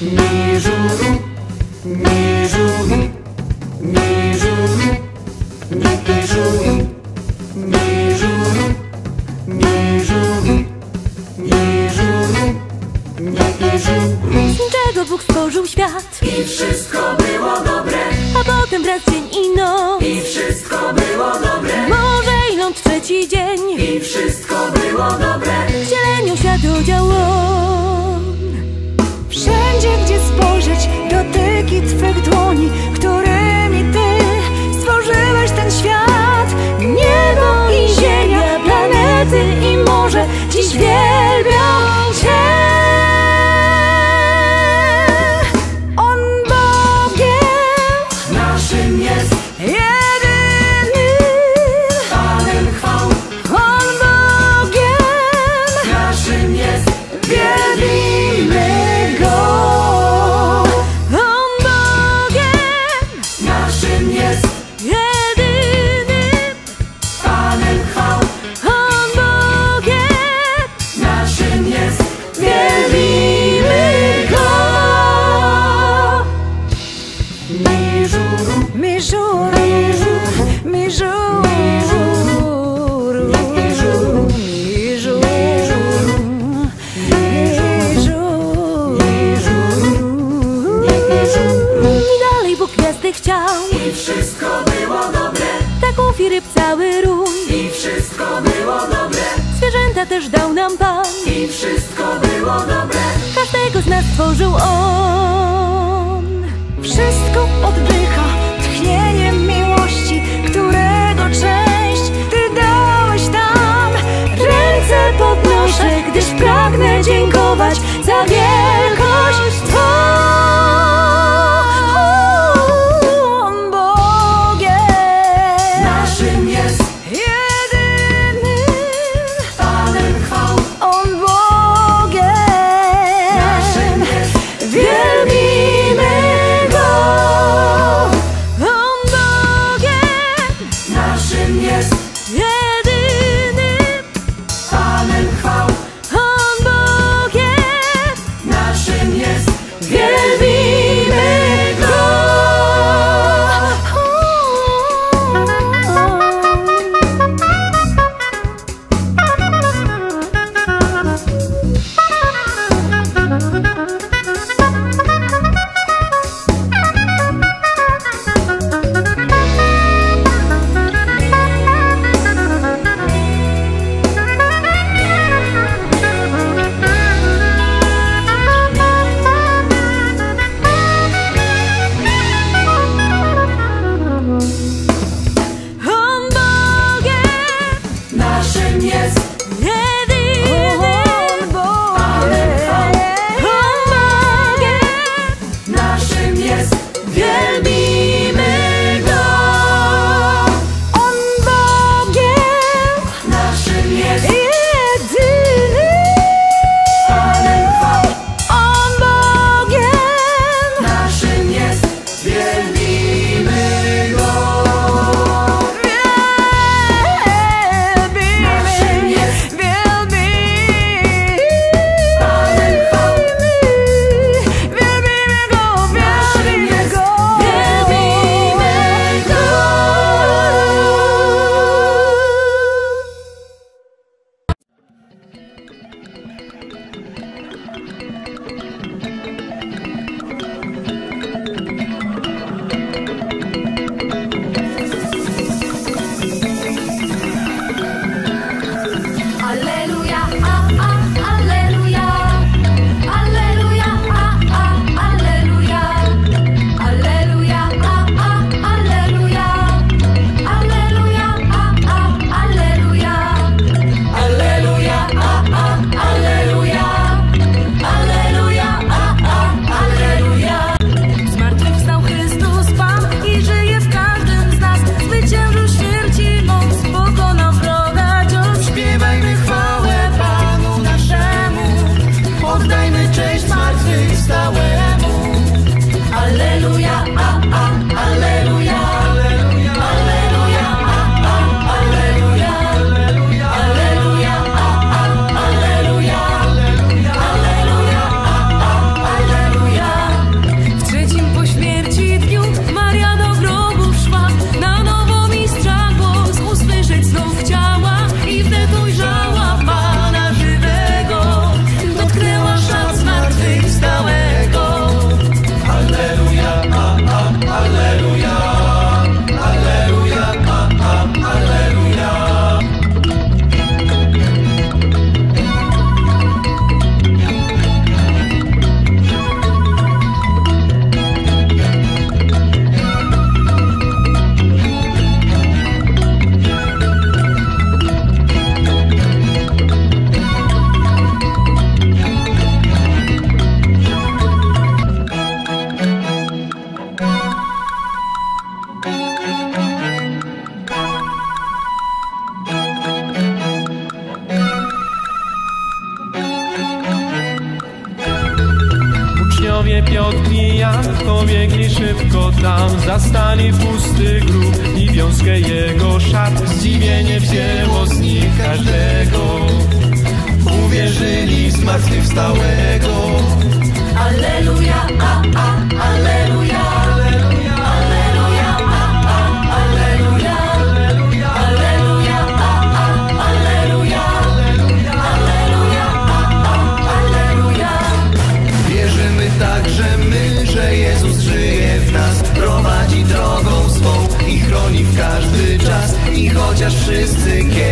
Miżuru, miżuru, miżuru, miżuru, miżuru, miżuru, miżuru, miżuru. Z niczego Bóg stworzył świat? I wszystko było dobre, A potem wraz dzień i noc. I wszystko było dobre, Może i ląd trzeci dzień. I wszystko było dobre. W zieleniu świat odział dziś wielbią cały rój i wszystko było dobre, Zwierzęta też dał nam Pan i wszystko było dobre. Każdego z nas stworzył On Wszystko oddycha tchnieniem miłości, którego część Ty dałeś tam. Ręce podnoszę, gdyż pragnę dziękować za wielkość Twą. Pobiegli szybko tam Zastali pusty grób i wiązkę jego szat. Zdziwienie wzięło z nich każdego. Uwierzyli w zmartwychwstałego. Alleluja, a, a, alleluja. sophisticated